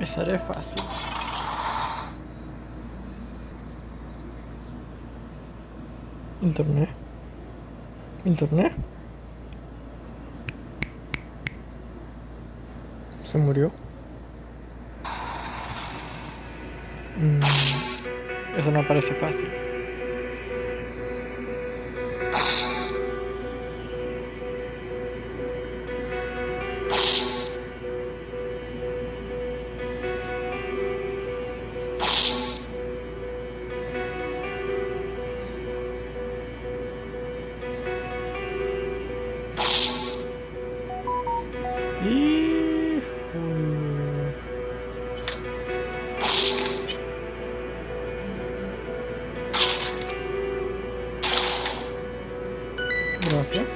Esa era fácil. Internet. Internet. Se murió. Mm, eso no parece fácil. Gracias.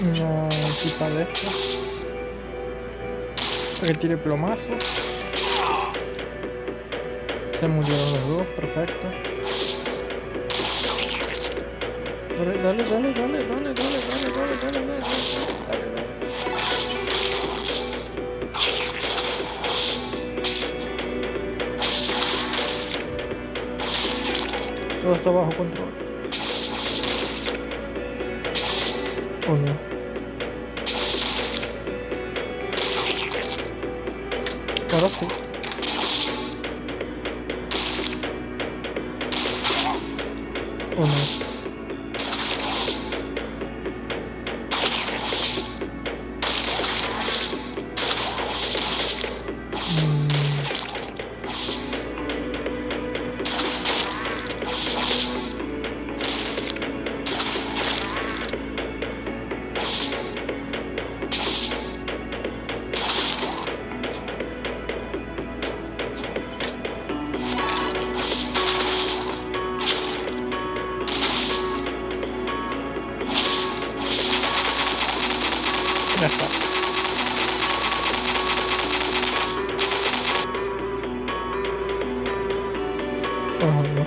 No, equipa de esto. Que tire plomazo. Se murieron los dos, perfecto. Dale, dale, dale, dale, dale, dale, dale, dale, dale, dale, dale, dale. Todo está bajo control. ¿O no? ¿O no? 然后呢，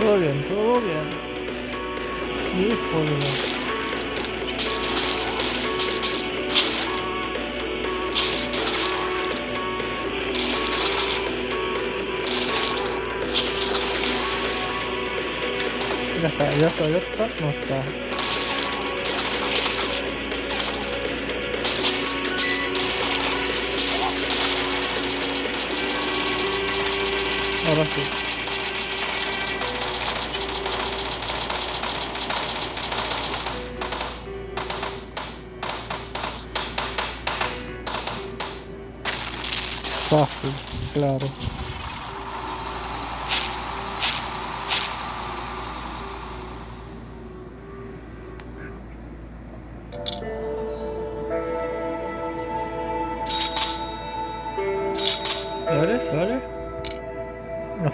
这边脸，这，你说的吗？Ya está, ya está, ya está, no está. Ahora sí. Fácil, claro.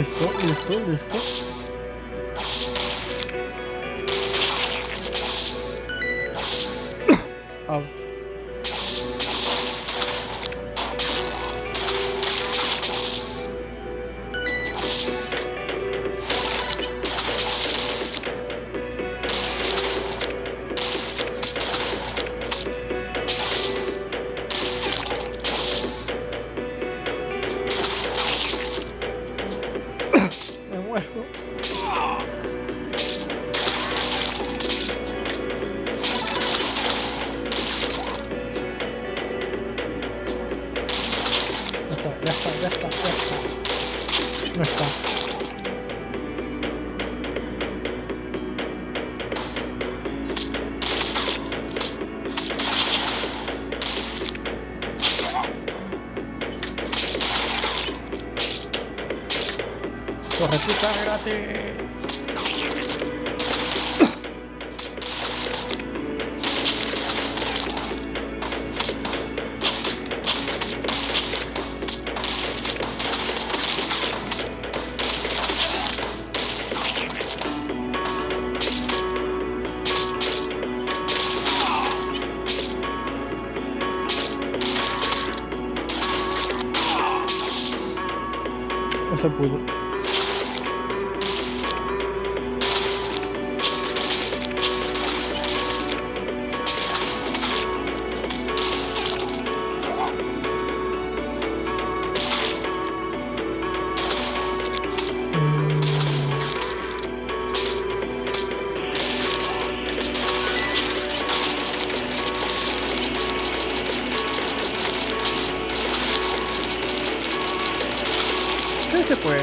esto, esto, esto. Torretita gratis. No se pudo. Se puede.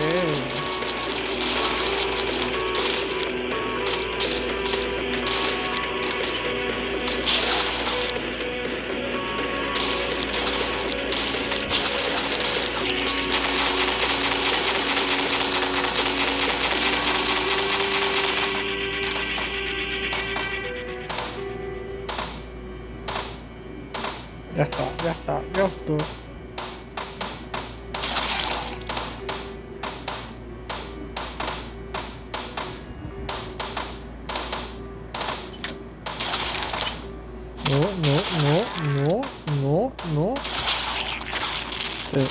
Ya está, ya está, ya está. Sí.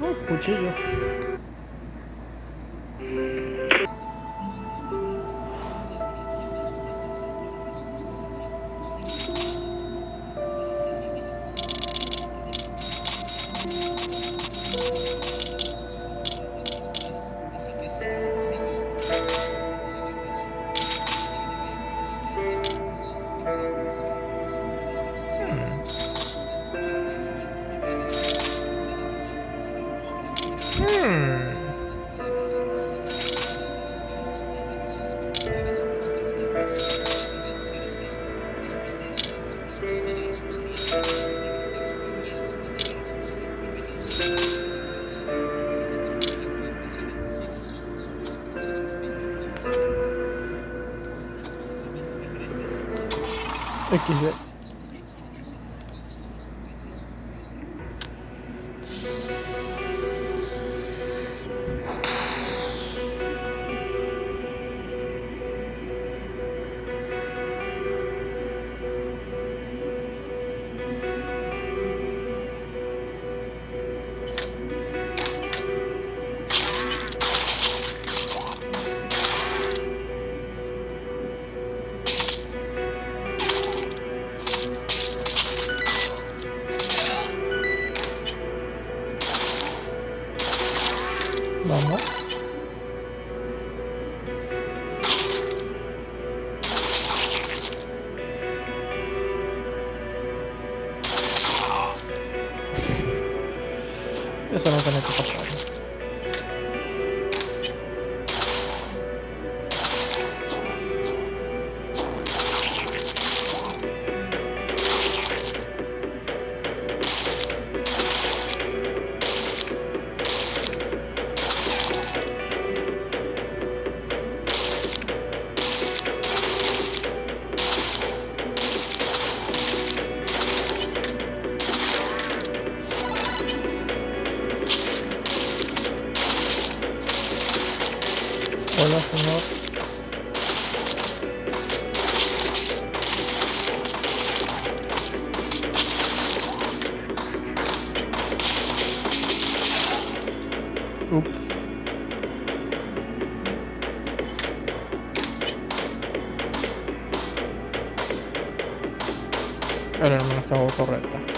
Oh, cuchillo. XD. Hola, señor. Ups. Ahora no me estaba correcta.